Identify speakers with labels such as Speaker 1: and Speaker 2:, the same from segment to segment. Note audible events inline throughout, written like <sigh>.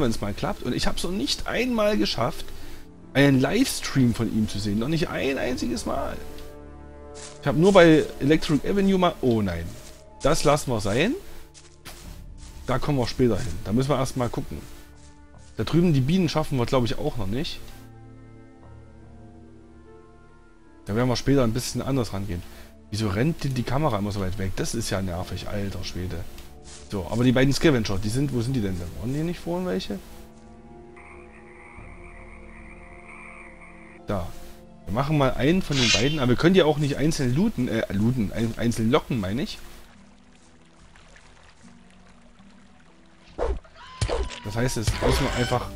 Speaker 1: wenn es mal klappt. Und ich habe es noch nicht einmal geschafft, einen Livestream von ihm zu sehen. Noch nicht ein einziges Mal. Ich habe nur bei Electric Avenue mal... Oh nein. Das lassen wir sein. Da kommen wir später hin. Da müssen wir erstmal gucken. Da drüben die Bienen schaffen wir, glaube ich, auch noch nicht. Da werden wir später ein bisschen anders rangehen. Wieso rennt denn die Kamera immer so weit weg? Das ist ja nervig, alter Schwede. So, aber die beiden Scavenger, die sind, wo sind die denn? Waren die nicht vorhin welche? Da. Wir machen mal einen von den beiden, aber wir können die auch nicht einzeln looten, äh, looten, einzeln locken, meine ich. Das heißt, es müssen wir einfach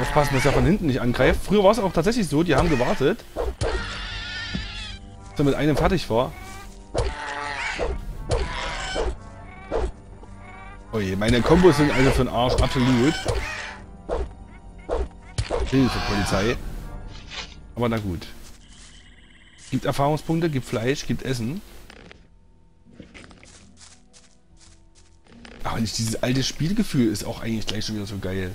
Speaker 1: aufpassen, dass er von hinten nicht angreift. Früher war es auch tatsächlich so, die haben gewartet, bis er mit einem fertig war. Oh je, meine Kombos sind also für den Arsch, absolut. Hilfe, Polizei. Aber na gut. Gibt Erfahrungspunkte, gibt Fleisch, gibt Essen. Aber nicht dieses alte Spielgefühl ist auch eigentlich gleich schon wieder so geil.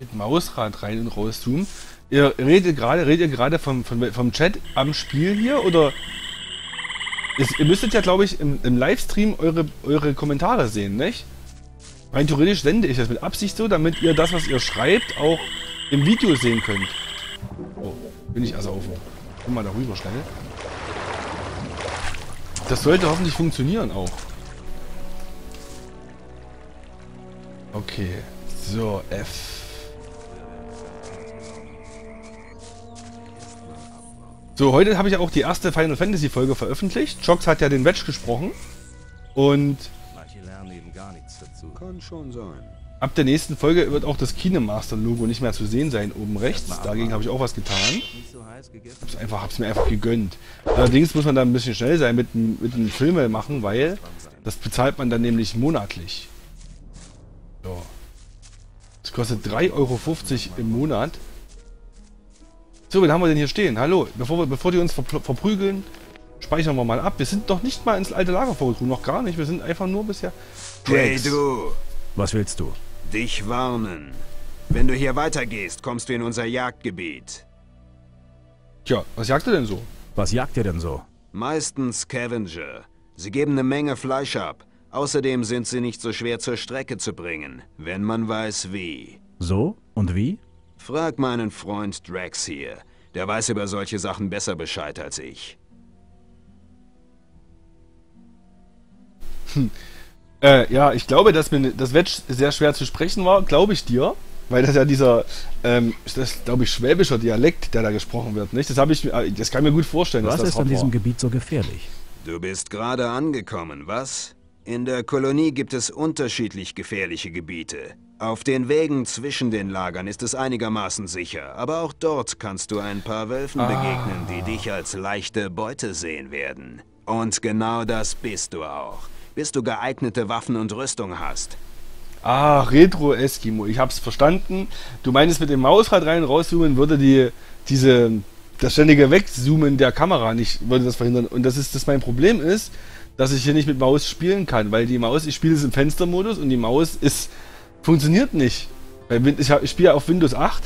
Speaker 1: Mit Mausrad rein und rauszoomen. Ihr redet gerade, redet ihr gerade vom, vom, vom Chat am Spiel hier oder ihr müsstet ja, glaube ich, im, im, Livestream eure, eure Kommentare sehen, nicht? Rein theoretisch sende ich das mit Absicht so, damit ihr das, was ihr schreibt, auch im Video sehen könnt. Oh, bin ich also auf. Komm mal darüber schnell. Das sollte hoffentlich funktionieren auch. Okay. So, F. So, heute habe ich auch die erste Final Fantasy Folge veröffentlicht. Jox hat ja den Wedge gesprochen. Und Kann schon sein. Ab der nächsten Folge wird auch das Kinemaster-Logo nicht mehr zu sehen sein, oben rechts. Dagegen habe ich auch was getan. Hab's einfach, hab's mir einfach gegönnt. Allerdings muss man da ein bisschen schnell sein mit, mit dem Filme machen, weil das bezahlt man dann nämlich monatlich. So. Das kostet 3,50 Euro im Monat. So, wen haben wir denn hier stehen? Hallo, bevor, wir, bevor die uns ver verprügeln, speichern wir mal ab. Wir sind doch nicht mal ins alte Lager vorgedrungen, noch gar nicht. Wir sind einfach nur bisher...
Speaker 2: Hey du!
Speaker 3: Was willst du?
Speaker 2: Dich warnen. Wenn du hier weitergehst, kommst du in unser Jagdgebiet.
Speaker 1: Tja, was jagt ihr denn so?
Speaker 3: Was jagt ihr denn so?
Speaker 2: Meistens Scavenger. Sie geben eine Menge Fleisch ab. Außerdem sind sie nicht so schwer zur Strecke zu bringen, wenn man weiß wie.
Speaker 3: So? Und wie?
Speaker 2: Frag meinen Freund Drax hier. Der weiß über solche Sachen besser Bescheid als ich.
Speaker 1: Hm. Äh, ja, ich glaube, dass mir das Wedge sehr schwer zu sprechen war, glaube ich dir. Weil das ja dieser, ähm, das glaube ich, schwäbischer Dialekt, der da gesprochen wird, nicht? Das habe ich äh, das kann ich mir gut vorstellen.
Speaker 3: Was ist an diesem Gebiet so gefährlich?
Speaker 2: Du bist gerade angekommen, was? In der Kolonie gibt es unterschiedlich gefährliche Gebiete. Auf den Wegen zwischen den Lagern ist es einigermaßen sicher, aber auch dort kannst du ein paar Wölfen ah. begegnen, die dich als leichte Beute sehen werden. Und genau das bist du auch, bis du geeignete Waffen und Rüstung hast.
Speaker 1: Ah, Retro-Eskimo, ich hab's verstanden. Du meinst mit dem Mausrad rein rauszoomen würde die, diese, das ständige Wegzoomen der Kamera nicht, würde das verhindern. Und das ist, das mein Problem ist, dass ich hier nicht mit Maus spielen kann, weil die Maus, ich spiele es im Fenstermodus und die Maus ist funktioniert nicht. Ich, ich spiele auf Windows 8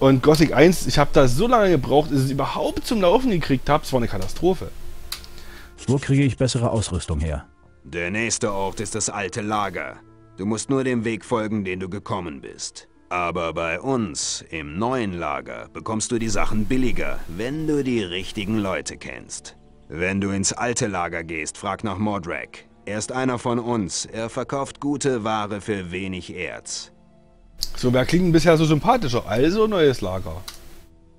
Speaker 1: und Gothic 1, ich habe da so lange gebraucht, bis ich es überhaupt zum Laufen gekriegt habe. Es war eine Katastrophe.
Speaker 3: Wo kriege ich bessere Ausrüstung her?
Speaker 2: Der nächste Ort ist das alte Lager. Du musst nur dem Weg folgen, den du gekommen bist. Aber bei uns, im neuen Lager, bekommst du die Sachen billiger, wenn du die richtigen Leute kennst. Wenn du ins alte Lager gehst, frag nach Mordrak. Er ist einer von uns. Er verkauft gute Ware für wenig Erz.
Speaker 1: So, wer klingt bisher so sympathischer? Also neues Lager.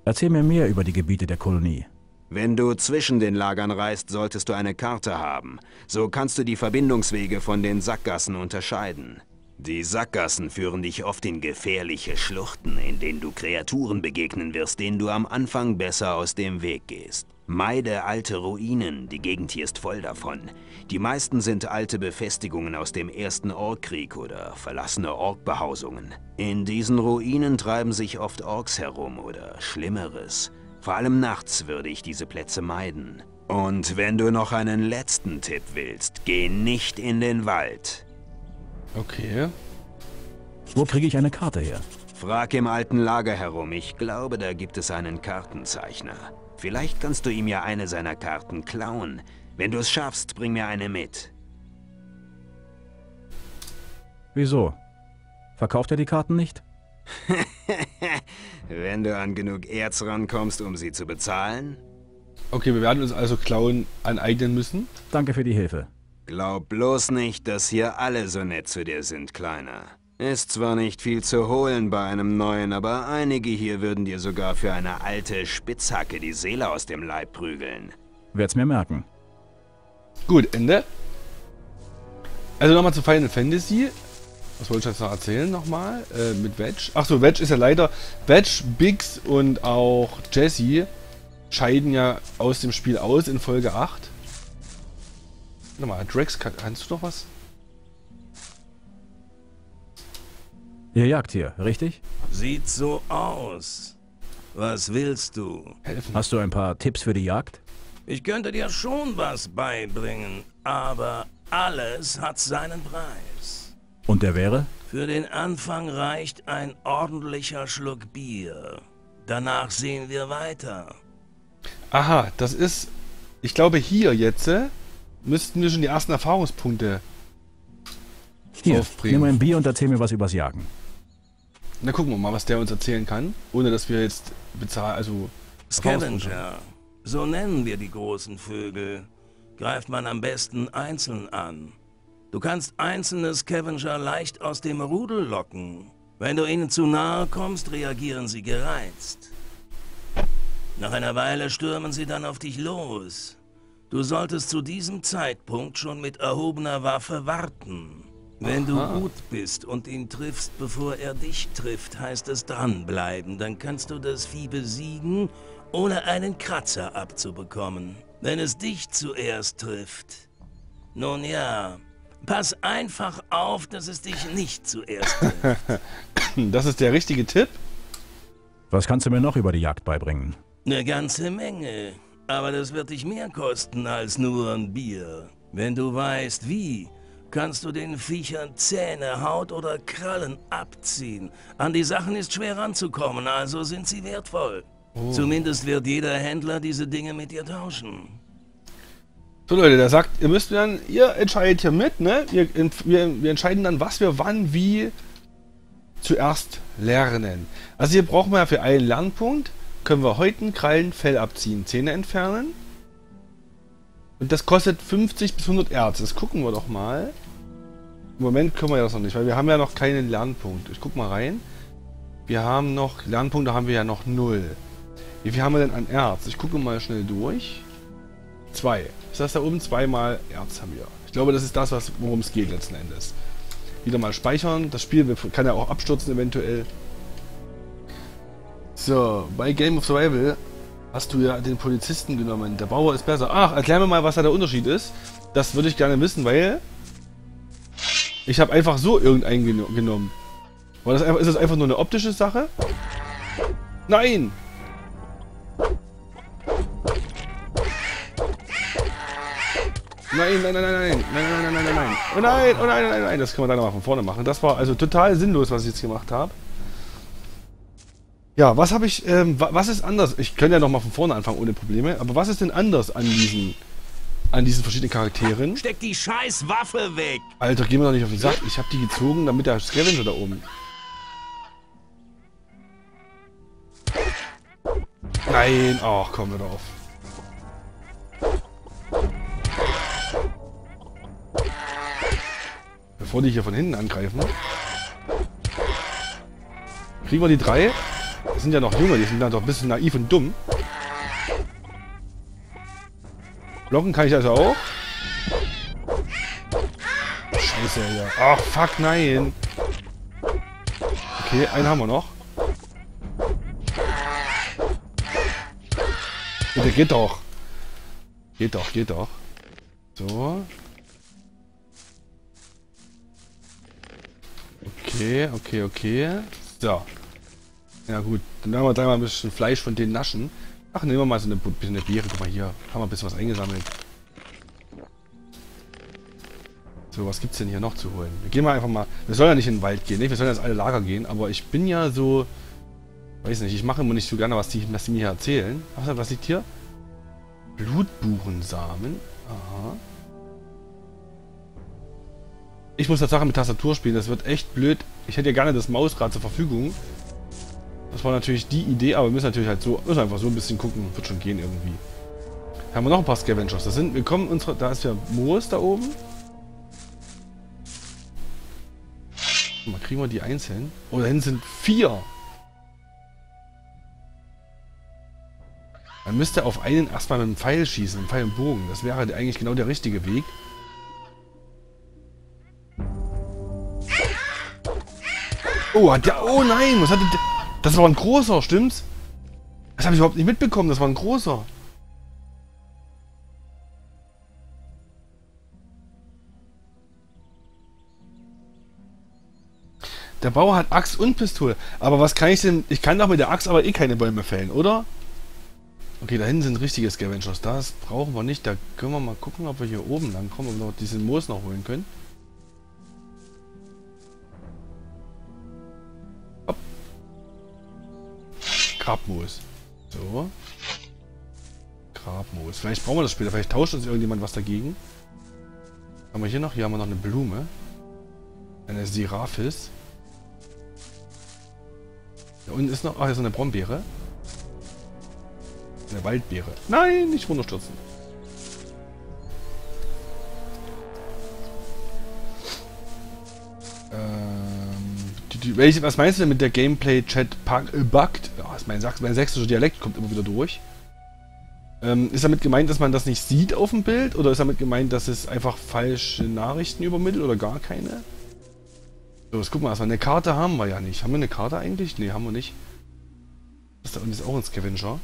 Speaker 3: Erzähl mir mehr über die Gebiete der Kolonie.
Speaker 2: Wenn du zwischen den Lagern reist, solltest du eine Karte haben. So kannst du die Verbindungswege von den Sackgassen unterscheiden. Die Sackgassen führen dich oft in gefährliche Schluchten, in denen du Kreaturen begegnen wirst, denen du am Anfang besser aus dem Weg gehst. Meide alte Ruinen, die Gegend hier ist voll davon. Die meisten sind alte Befestigungen aus dem Ersten Orkkrieg oder verlassene Orkbehausungen. In diesen Ruinen treiben sich oft Orks herum oder Schlimmeres. Vor allem nachts würde ich diese Plätze meiden. Und wenn du noch einen letzten Tipp willst, geh nicht in den Wald.
Speaker 1: Okay.
Speaker 3: Wo kriege ich eine Karte her?
Speaker 2: Frag im alten Lager herum. Ich glaube, da gibt es einen Kartenzeichner. Vielleicht kannst du ihm ja eine seiner Karten klauen. Wenn du es schaffst, bring mir eine mit.
Speaker 3: Wieso? Verkauft er die Karten nicht? <laughs>
Speaker 2: Wenn du an genug Erz rankommst, um sie zu bezahlen?
Speaker 1: Okay, wir werden uns also Klauen aneignen müssen.
Speaker 3: Danke für die Hilfe.
Speaker 2: Glaub bloß nicht, dass hier alle so nett zu dir sind, Kleiner. Ist zwar nicht viel zu holen bei einem neuen, aber einige hier würden dir sogar für eine alte Spitzhacke die Seele aus dem Leib prügeln.
Speaker 3: Werd's mir merken.
Speaker 1: Gut, Ende. Also nochmal zu Final Fantasy. Was wollte ich jetzt noch erzählen nochmal? Äh, mit Wedge. Achso, Wedge ist ja leider. Wedge, Biggs und auch Jesse scheiden ja aus dem Spiel aus in Folge 8. Warte mal, Drex, kann, kannst du noch was?
Speaker 3: Ihr jagt hier, richtig?
Speaker 4: Sieht so aus. Was willst du?
Speaker 1: Helfen.
Speaker 3: Hast du ein paar Tipps für die Jagd?
Speaker 4: Ich könnte dir schon was beibringen, aber alles hat seinen Preis.
Speaker 3: Und der wäre?
Speaker 4: Für den Anfang reicht ein ordentlicher Schluck Bier. Danach sehen wir weiter.
Speaker 1: Aha, das ist. Ich glaube, hier jetzt äh, müssten wir schon die ersten Erfahrungspunkte
Speaker 3: Hier,
Speaker 1: aufbringen.
Speaker 3: nimm ein Bier und erzähl mir was übers Jagen.
Speaker 1: Na gucken wir mal, was der uns erzählen kann, ohne dass wir jetzt bezahlen, also.
Speaker 4: Scavenger. So nennen wir die großen Vögel. Greift man am besten einzeln an. Du kannst einzelne Scavenger leicht aus dem Rudel locken. Wenn du ihnen zu nahe kommst, reagieren sie gereizt. Nach einer Weile stürmen sie dann auf dich los. Du solltest zu diesem Zeitpunkt schon mit erhobener Waffe warten. Wenn
Speaker 1: Aha.
Speaker 4: du gut bist und ihn triffst, bevor er dich trifft, heißt es dranbleiben. Dann kannst du das Vieh besiegen, ohne einen Kratzer abzubekommen. Wenn es dich zuerst trifft. Nun ja, pass einfach auf, dass es dich nicht zuerst trifft. <laughs>
Speaker 1: Das ist der richtige Tipp.
Speaker 3: Was kannst du mir noch über die Jagd beibringen?
Speaker 4: Eine ganze Menge. Aber das wird dich mehr kosten als nur ein Bier. Wenn du weißt wie, kannst du den Viechern Zähne, Haut oder Krallen abziehen. An die Sachen ist schwer ranzukommen, also sind sie wertvoll. Zumindest wird jeder Händler diese Dinge mit dir tauschen.
Speaker 1: So Leute, der sagt, ihr müsst dann, ihr entscheidet hier mit, ne? Wir, wir, wir entscheiden dann, was wir wann, wie zuerst lernen. Also hier brauchen wir ja für einen Lernpunkt, können wir Häuten, Krallen, Fell abziehen, Zähne entfernen. Und das kostet 50 bis 100 Erz. Das gucken wir doch mal. Im Moment können wir das noch nicht, weil wir haben ja noch keinen Lernpunkt. Ich guck mal rein. Wir haben noch, Lernpunkte haben wir ja noch null. Wie viel haben wir denn an Erz? Ich gucke mal schnell durch. Zwei. Ist das da oben? Zweimal Erz haben wir. Ich glaube, das ist das, worum es geht letzten Endes. Wieder mal speichern. Das Spiel kann ja auch abstürzen eventuell. So, bei Game of Survival hast du ja den Polizisten genommen. Der Bauer ist besser. Ach, erklär mir mal, was da der Unterschied ist. Das würde ich gerne wissen, weil ich habe einfach so irgendeinen geno genommen. War das einfach, ist das einfach nur eine optische Sache? Nein! Nein, nein, nein, nein, nein, nein, nein, nein, nein, nein, nein. Oh nein, oh nein, nein, nein, das können wir dann nochmal von vorne machen. Das war also total sinnlos, was ich jetzt gemacht habe. Ja, was habe ich, ähm, wa- was ist anders? Ich könnte ja nochmal von vorne anfangen ohne Probleme, aber was ist denn anders an diesen, an diesen verschiedenen Charakteren?
Speaker 4: Steck die scheiß Waffe weg!
Speaker 1: Alter, geh mir doch nicht auf den Sack. Ich habe die gezogen, damit der Scavenger da oben. Nein, ach komm, hör doch auf. Bevor die hier von hinten angreifen. Kriegen wir die drei? Die sind ja noch Junge, die sind dann doch ein bisschen naiv und dumm. Blocken kann ich also auch. Scheiße, ja. Ach, fuck, nein. Okay, einen haben wir noch. Bitte, geht doch. Geht doch, geht doch. So. Okay, okay, okay. So. Ja gut, dann werden wir gleich mal ein bisschen Fleisch von denen naschen. Ach, nehmen wir mal so eine, bisschen eine Beere. Guck mal hier. Haben wir ein bisschen was eingesammelt. So, was gibt's denn hier noch zu holen? Wir gehen mal einfach mal... Wir sollen ja nicht in den Wald gehen, nicht? Wir sollen jetzt alle Lager gehen, aber ich bin ja so... Weiß nicht, ich mache immer nicht so gerne, was die, was die mir hier erzählen. Was, was liegt hier? Blutbuchensamen. Aha. Ich muss Tatsache mit Tastatur spielen, das wird echt blöd. Ich hätte ja gerne das Mausrad zur Verfügung. Das war natürlich die Idee, aber wir müssen natürlich halt so, müssen einfach so ein bisschen gucken. Wird schon gehen irgendwie. Haben wir noch ein paar Scavengers. Das sind, wir kommen unsere, da ist ja Moos da oben. Mal kriegen wir die einzeln. Oh, da hinten sind vier. Man müsste auf einen erstmal mit einem Pfeil schießen, mit einem Pfeil und Bogen. Das wäre eigentlich genau der richtige Weg. Oh, hat der... Oh nein, was hatte der... Das war ein großer, stimmt's? Das habe ich überhaupt nicht mitbekommen, das war ein großer. Der Bauer hat Axt und Pistole. Aber was kann ich denn... Ich kann doch mit der Axt aber eh keine Bäume fällen, oder? Okay, da hinten sind richtige Scavengers. Das brauchen wir nicht. Da können wir mal gucken, ob wir hier oben lang kommen und noch diesen Moos noch holen können. Grabmoos. So. Grabmoos. Vielleicht brauchen wir das später. Vielleicht tauscht uns irgendjemand was dagegen. Haben wir hier noch? Hier haben wir noch eine Blume. Eine Seraphis. Da unten ist noch... Ah, hier ist eine Brombeere. Eine Waldbeere. Nein, nicht runterstürzen. Die, welche, was meinst du denn mit der Gameplay-Chat äh, bugged? Ist mein, mein sächsischer Dialekt kommt immer wieder durch. Ähm, ist damit gemeint, dass man das nicht sieht auf dem Bild? Oder ist damit gemeint, dass es einfach falsche Nachrichten übermittelt oder gar keine? So, jetzt gucken wir erstmal. Eine Karte haben wir ja nicht. Haben wir eine Karte eigentlich? Ne, haben wir nicht. Das da unten ist auch ein Scavenger.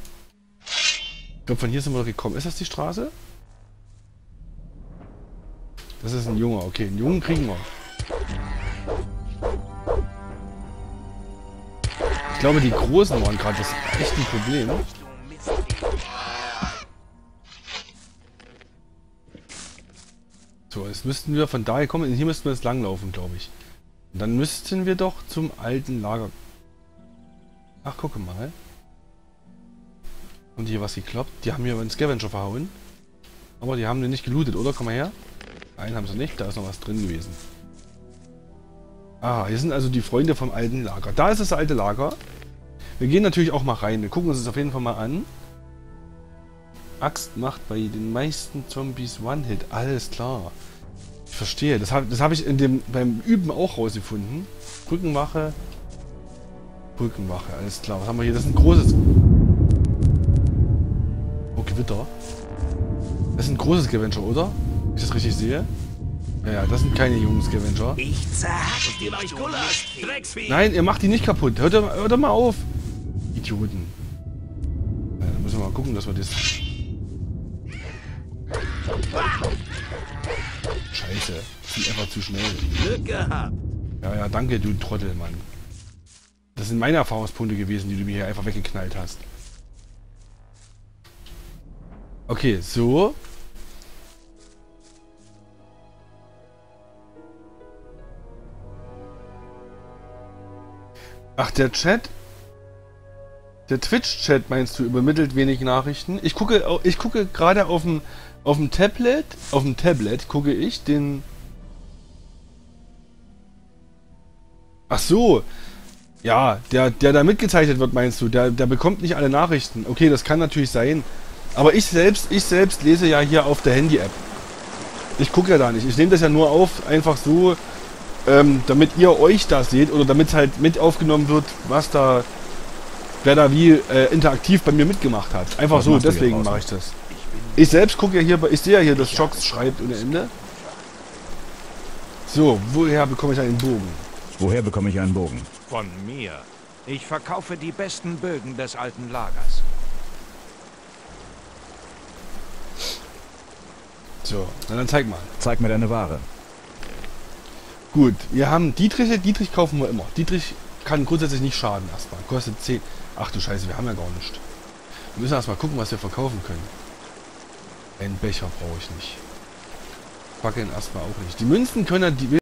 Speaker 1: Ich glaube, von hier sind wir gekommen. Ist das die Straße? Das ist ein Junge. Okay, einen Jungen kriegen wir. Ich glaube, die Großen waren gerade das echt ein Problem. So, jetzt müssten wir von daher kommen. Hier müssten wir jetzt langlaufen, glaube ich. Und dann müssten wir doch zum alten Lager. Ach, gucke mal. Und hier was geklappt. Die haben hier einen Scavenger verhauen. Aber die haben den nicht gelootet, oder? Komm mal her. Einen haben sie nicht. Da ist noch was drin gewesen. Ah, hier sind also die Freunde vom alten Lager. Da ist das alte Lager. Wir gehen natürlich auch mal rein. Wir gucken uns das auf jeden Fall mal an. Axt macht bei den meisten Zombies One-Hit. Alles klar. Ich verstehe. Das habe das hab ich in dem, beim Üben auch rausgefunden. Brückenwache. Brückenwache, alles klar. Was haben wir hier? Das ist ein großes... Oh, Gewitter. Das ist ein großes Scavenger, oder? Wenn ich das richtig sehe. Ja, das sind keine jungen Scavenger.
Speaker 4: Ich zerhack dir euch Gulasch, Drecksvieh.
Speaker 1: Nein, ihr macht die nicht kaputt. Hört, doch- hört doch mal auf. Idioten. Ja, dann müssen wir mal gucken, dass wir das... Scheiße. Sind einfach zu schnell.
Speaker 4: Glück gehabt.
Speaker 1: Ja, ja, danke, du Trottel, Mann. Das sind meine Erfahrungspunkte gewesen, die du mir hier einfach weggeknallt hast. Okay, so. Ach, der Chat? Der Twitch-Chat meinst du, übermittelt wenig Nachrichten? Ich gucke, ich gucke gerade auf dem, auf dem Tablet, auf dem Tablet gucke ich den... Ach so. Ja, der, der da mitgezeichnet wird, meinst du, der, der bekommt nicht alle Nachrichten. Okay, das kann natürlich sein. Aber ich selbst, ich selbst lese ja hier auf der Handy-App. Ich gucke ja da nicht. Ich nehme das ja nur auf, einfach so, ähm, damit ihr euch das seht oder damit halt mit aufgenommen wird, was da, wer da wie äh, interaktiv bei mir mitgemacht hat. Einfach
Speaker 3: Was
Speaker 1: so, deswegen mache ich das. Ich selbst gucke ja hier, bei- ich sehe ja hier, dass Shocks schreibt ohne Ende. So, woher bekomme ich einen Bogen?
Speaker 3: Woher bekomme ich einen Bogen?
Speaker 5: Von mir. Ich verkaufe die besten Bögen des alten Lagers.
Speaker 1: So, na dann zeig mal.
Speaker 3: Zeig mir deine Ware.
Speaker 1: Gut, wir haben Dietrich. Dietrich kaufen wir immer. Dietrich kann grundsätzlich nicht schaden erstmal. Kostet 10. Ach du Scheiße, wir haben ja gar nichts. Wir müssen erstmal gucken, was wir verkaufen können. Einen Becher brauche ich nicht. Fackeln erstmal auch nicht. Die Münzen können ja die